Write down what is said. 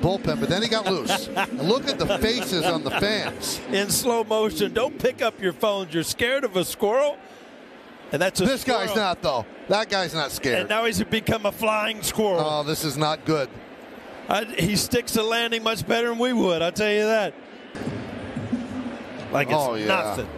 bullpen, but then he got loose. look at the faces on the fans. In slow motion. Don't pick up your phones. You're scared of a squirrel? And that's This squirrel. guy's not, though. That guy's not scared. And now he's become a flying squirrel. Oh, this is not good. I, he sticks a landing much better than we would. I'll tell you that. Like it's Oh, yeah. nothing.